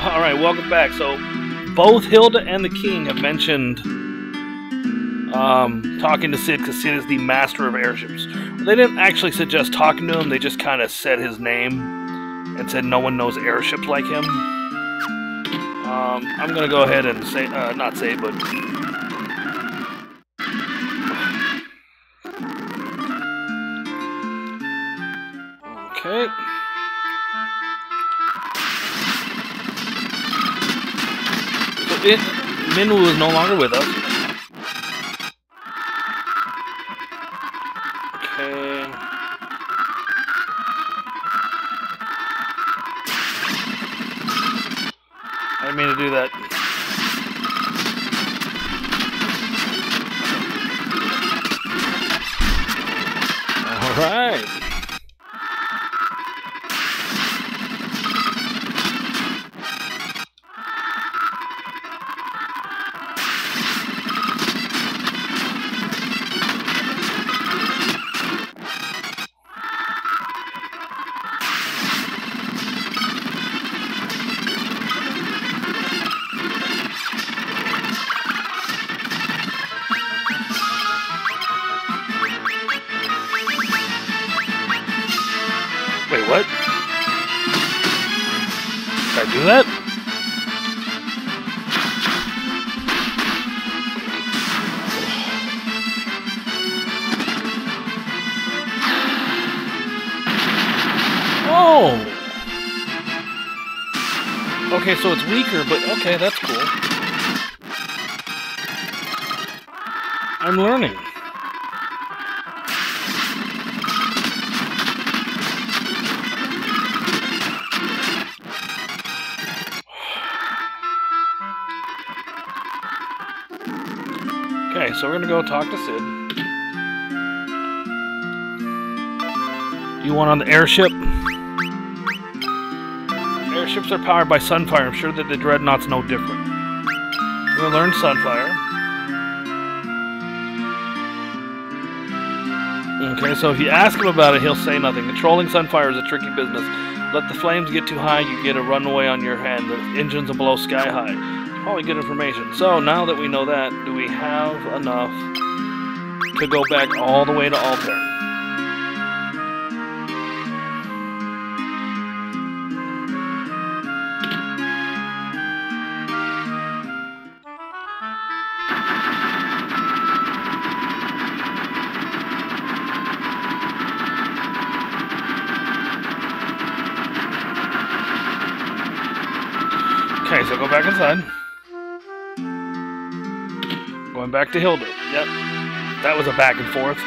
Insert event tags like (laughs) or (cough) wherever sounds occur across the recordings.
All right, welcome back. So, both Hilda and the King have mentioned um, talking to Cid because Cid is the master of airships. They didn't actually suggest talking to him. They just kind of said his name and said no one knows airships like him. Um, I'm gonna go ahead and say, uh, not say, but So it, Minwu is no longer with us. Okay. I mean to do that. All that? Oh! Okay, so it's weaker, but okay, that's cool. I'm learning. Go talk to Cid. You want on the airship? Airships are powered by Sunfire. I'm sure that the Dreadnought's no different. Gonna learn Sunfire. Okay, so if you ask him about it, he'll say nothing. Controlling Sunfire is a tricky business. Let the flames get too high, you get a runaway on your hand. The engines will blow sky high. Probably good information. So now that we know that, do we have enough to go back all the way to Altair? Okay, so go back inside. Going back to Hilda. Yep. That was a back and forth.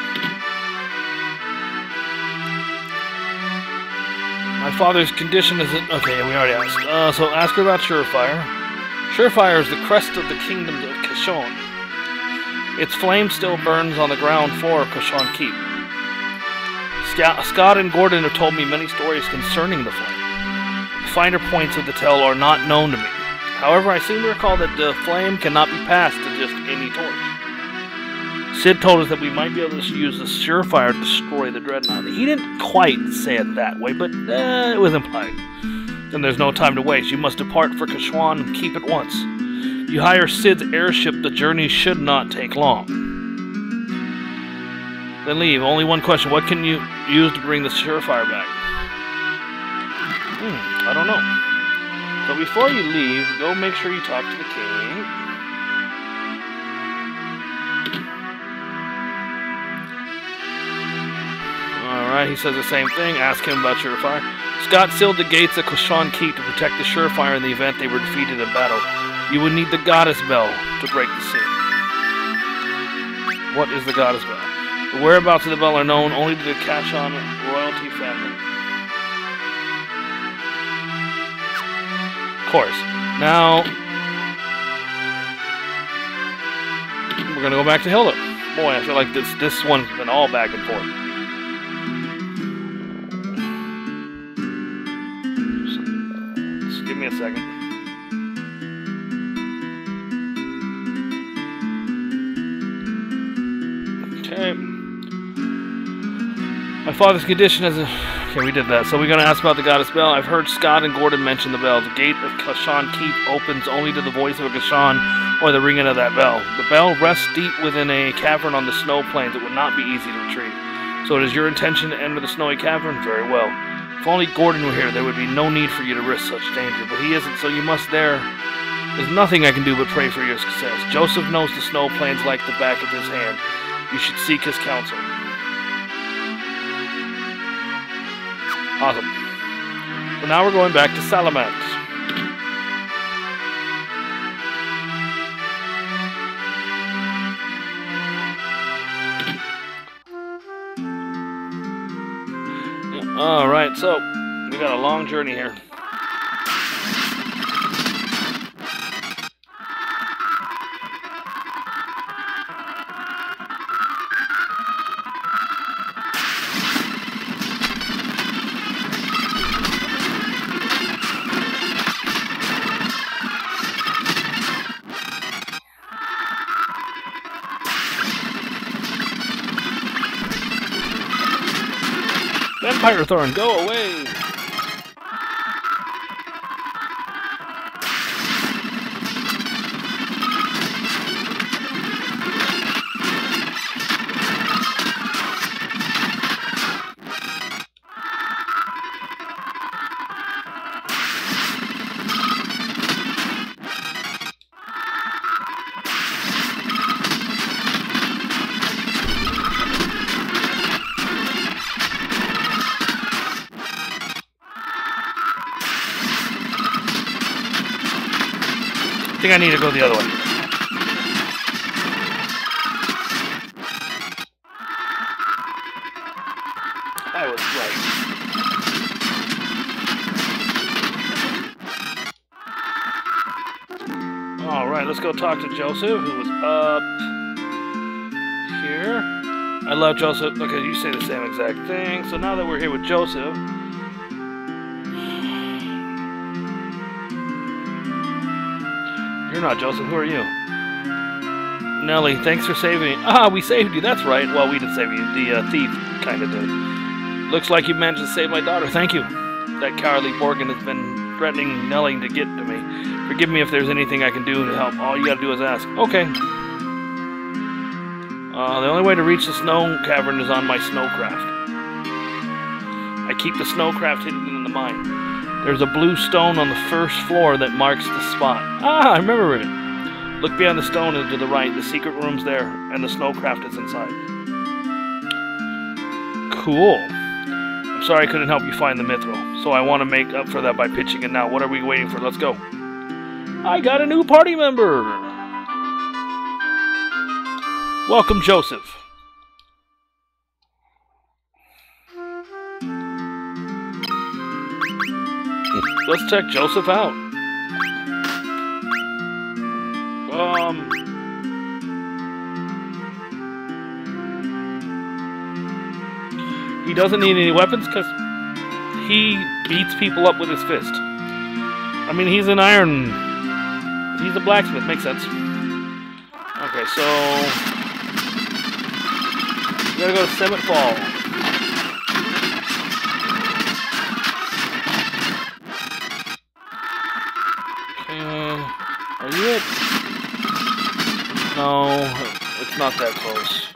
My father's condition isn't. Okay, we already asked. Uh, so ask her about Sunfire. Sunfire is the crest of the kingdom of Kashuan. Its flame still burns on the ground floor of Kashuan Keep. Scott and Gordon have told me many stories concerning the flame. The finer points of the tale are not known to me. However, I seem to recall that the flame cannot be passed to just any torch. Cid told us that we might be able to use the Sunfire to destroy the dreadnought. He didn't quite say it that way, but uh, it was implied. Then there's no time to waste. You must depart for Kashuan and keep at once. You hire Cid's airship, the journey should not take long. Then leave. Only one question. What can you use to bring the Sunfire back? Hmm, I don't know. So before you leave, go make sure you talk to the king. Alright, he says the same thing. Ask him about Sunfire. Scott sealed the gates of Kashuan Keep to protect the Sunfire in the event they were defeated in battle. You would need the Goddess Bell to break the seal. What is the Goddess Bell? The whereabouts of the bell are known only to the Kashuan royalty family. Course. Now, we're gonna go back to Hilda. Boy, I feel like this this one's been all back and forth. My father's condition is a... Okay, we did that. So we're going to ask about the goddess bell. I've heard Scott and Gordon mention the bell. The gate of Kashuan Keep opens only to the voice of a Kashuan or the ringing of that bell. The bell rests deep within a cavern on the snow plains. It would not be easy to retrieve. So it is your intention to enter the snowy cavern? Very well. If only Gordon were here, there would be no need for you to risk such danger. But he isn't, so you must there... There's nothing I can do but pray for your success. Josef knows the snow plains like the back of his hand. You should seek his counsel. Awesome. So now we're going back to Salamand. Alright, so we got a long journey here. Vampire Thorn, go away! Think I need to go the other way. I was right. Alright, let's go talk to Josef, who was up here. I love Josef. Okay, you say the same exact thing. So now that we're here with Josef, not Josef. Who are you? Nelly, thanks for saving me. Ah, we saved you. That's right. Well, we didn't save you. The uh, thief kind of did. Looks like you managed to save my daughter. Thank you. That cowardly Borghen has been threatening Nelly to get to me. Forgive me if there's anything I can do to help. All you gotta do is ask. Okay. Uh, the only way to reach the snow cavern is on my snowcraft. I keep the snowcraft hidden in the mine. There's a blue stone on the first floor that marks the spot. Ah, I remember it. Look beyond the stone and to the right. The secret room's there, and the snowcraft is inside. Cool. I'm sorry I couldn't help you find the mythril, so I want to make up for that by pitching it now. What are we waiting for? Let's go. I got a new party member! Welcome, Josef. Let's check Josef out. Um. He doesn't need any weapons because he beats people up with his fist. I mean, he's an iron. He's a blacksmith. Makes sense. Okay, so. We gotta go to Semitt Fall. Not that close.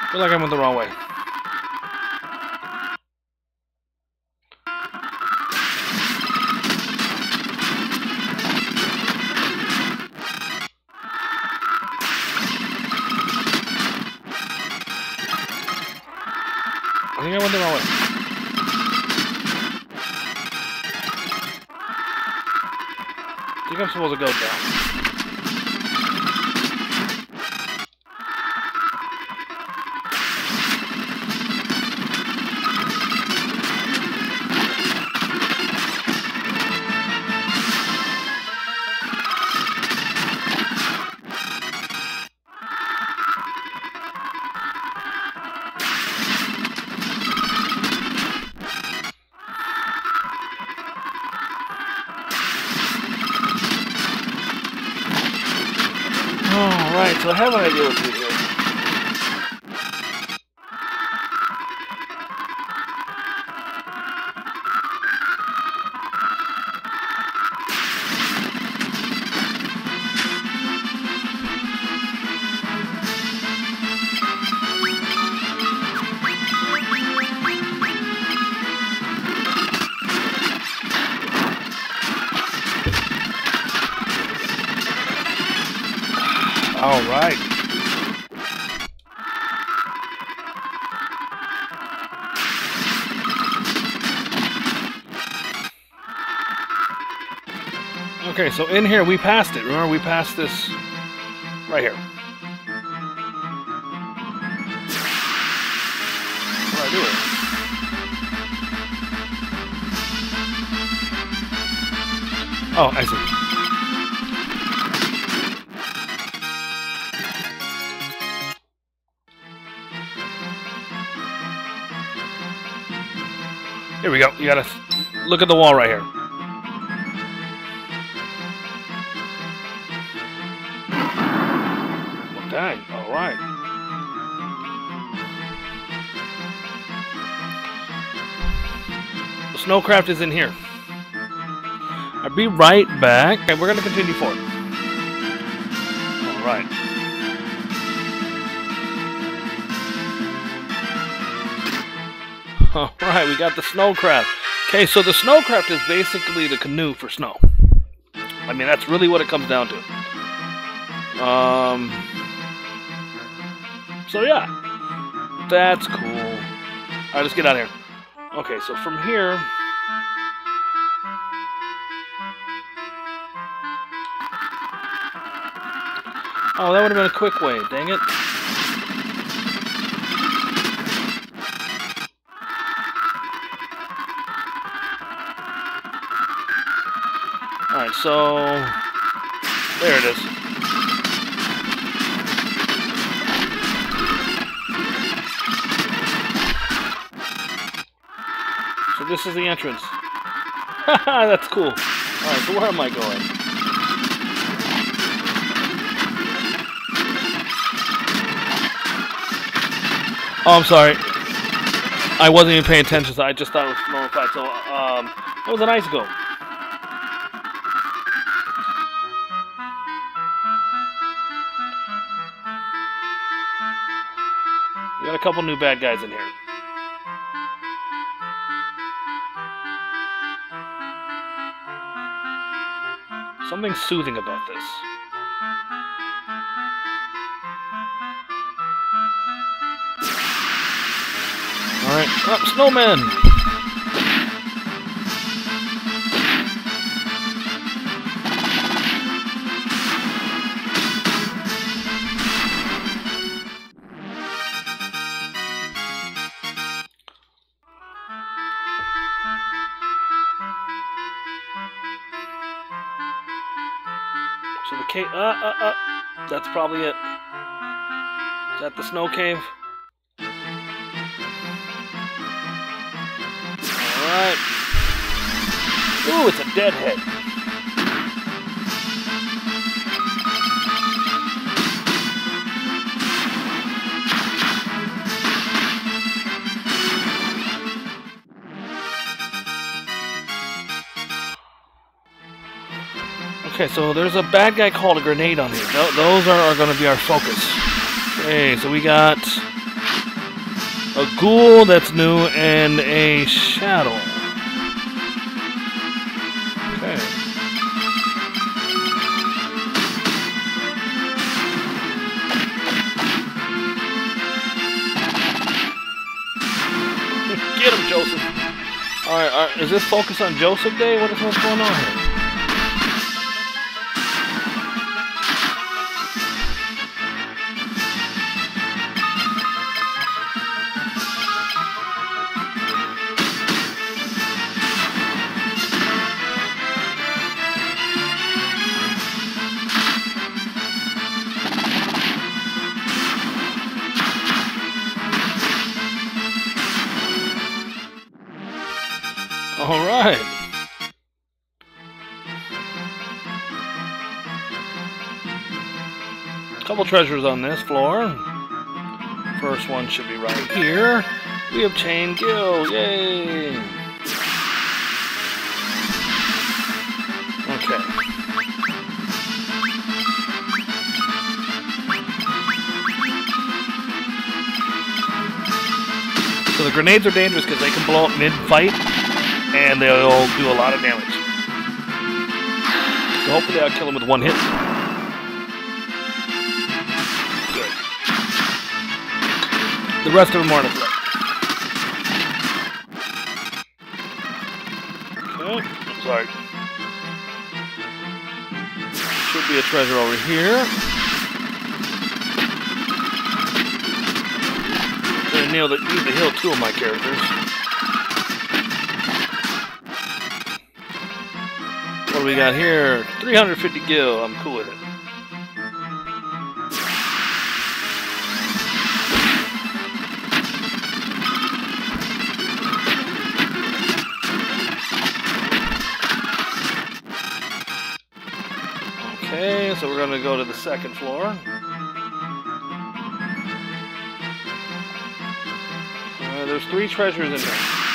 I feel like I went the wrong way. Supposed to go down. So I Okay, so in here we passed it. Remember, we passed this right here. What do I do? Oh, I see. Here we go. You gotta look at the wall right here. Snowcraft is in here. I'll be right back. Okay, we're gonna continue forward. Alright. Alright, we got the snowcraft. Okay, so the snowcraft is basically the canoe for snow. I mean, that's really what it comes down to. Um. So yeah, that's cool. All right, let's get out of here. Okay, so from here. Oh, that would have been a quick way. Dang it. Alright, so... There it is. This is the entrance. (laughs) That's cool. Alright, so where am I going? Oh, I'm sorry. I wasn't even paying attention, so I just thought it was normal fight. So, um, it was a nice go. We got a couple new bad guys in here. Something soothing about this. Alright, up, snowman! Uh, uh, that's probably it. Is that the snow cave? Alright. Ooh, it's a deadhead. Okay, so there's a bad guy called a grenade on here. Tho- those are, are going to be our focus. Okay, so we got a ghoul that's new and a shadow. Okay. (laughs) Get him, Josef. All right, all right, is this focus on Josef Day? What is what's going on here? Treasures on this floor. First one should be right here. We obtained Gil, yay! Okay. So the grenades are dangerous because they can blow up mid-fight, and they'll do a lot of damage. So hopefully I'll kill him with one hit. The rest of them are in a threat. Okay, oh, I'm sorry. Should be a treasure over here. Gonna nail the, need to heal two of my characters. What do we got here? 350 gil. I'm cool with it. So we're gonna go to the second floor. Uh, there's three treasures in there.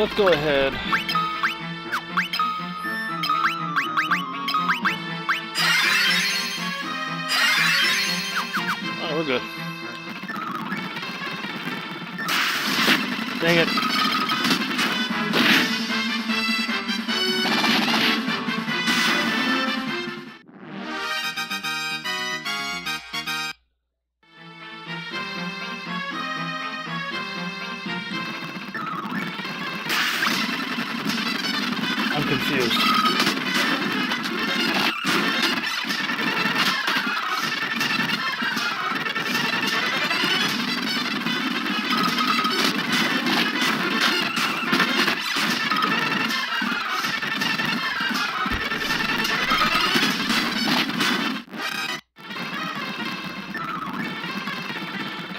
Let's go ahead. I'm confused.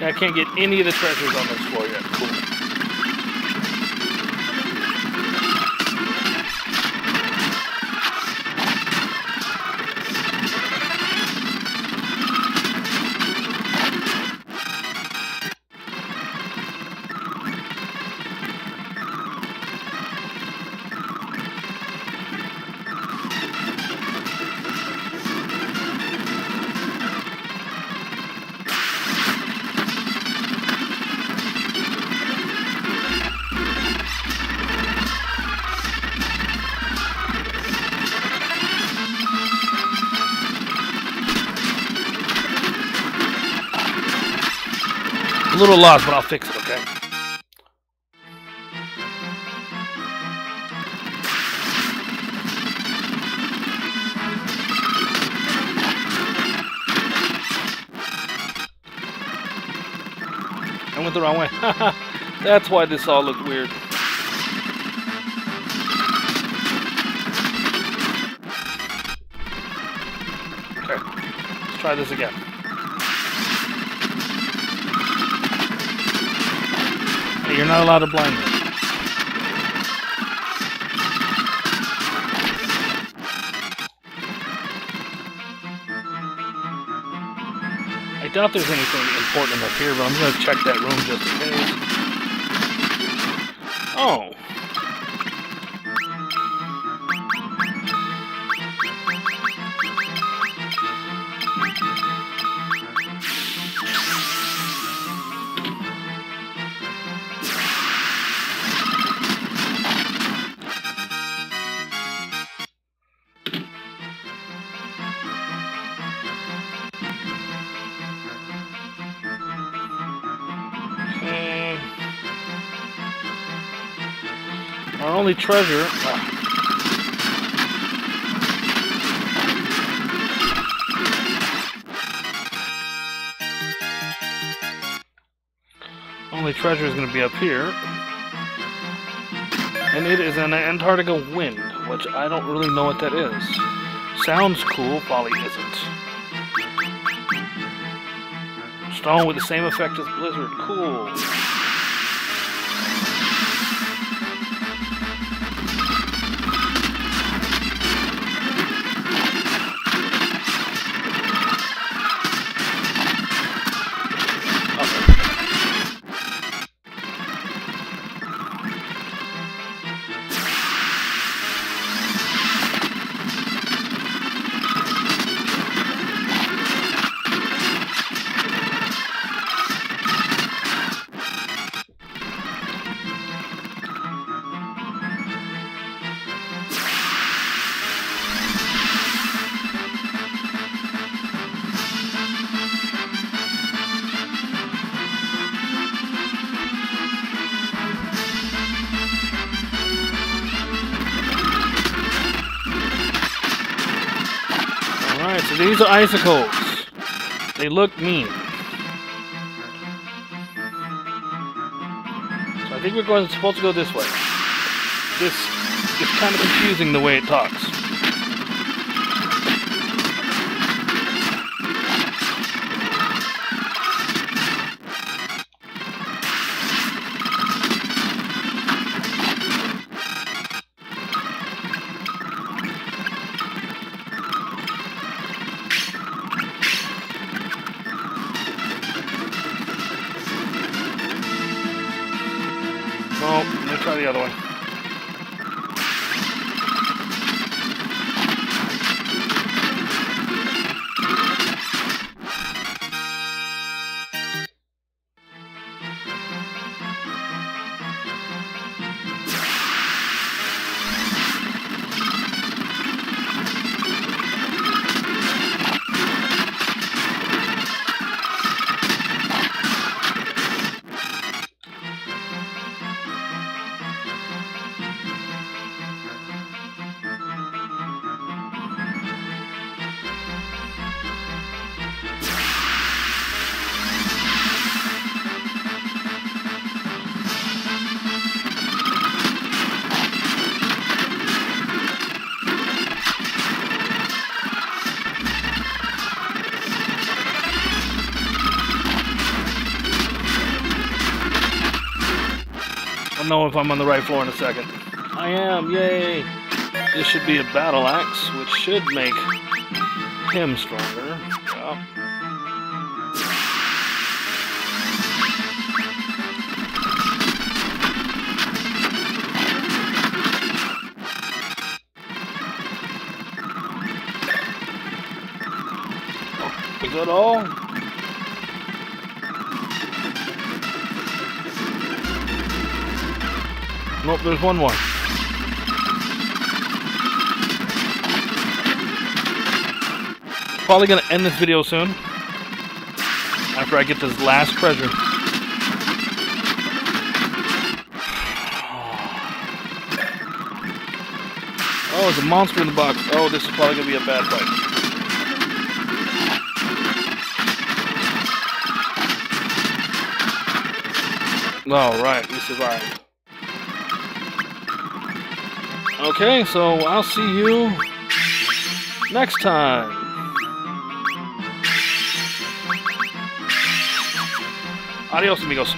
I can't get any of the treasures on this floor little lost, but I'll fix it, okay? I went the wrong way. (laughs) That's why this all looked weird. Okay, let's try this again. You're not allowed to blame me. I doubt there's anything important up here, but I'm gonna check that room just in case. Oh. Only treasure. Only only treasure is going to be up here. And it is an Antarctica wind, which I don't really know what that is. Sounds cool, probably isn't. Stone with the same effect as Blizzard, cool. So these are icicles. They look mean. So I think we're going supposed to go this way. This is kind of confusing the way it talks. Well, let's try the other one. Know if I'm on the right floor in a second. I am, yay! This should be a battle axe, which should make him stronger. Oh, is that all? Nope, there's one more. Probably gonna end this video soon. After I get this last treasure. Oh, there's a monster in the box. Oh, this is probably gonna be a bad fight. All right, we survived. Okay, so I'll see you next time. Adios, amigos.